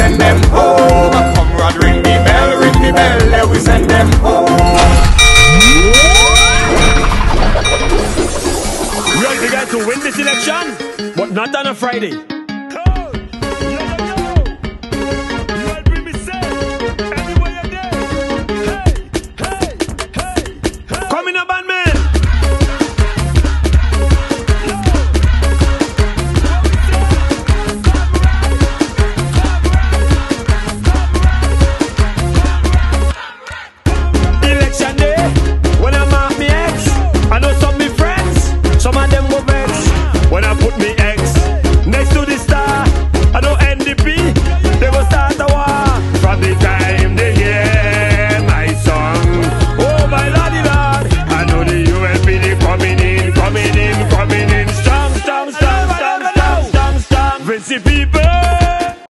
send them home. Comrade, ring the bell, ring the bell, let we send them home. We are the to win this election, but not on a Friday. Coming up on! Coming in,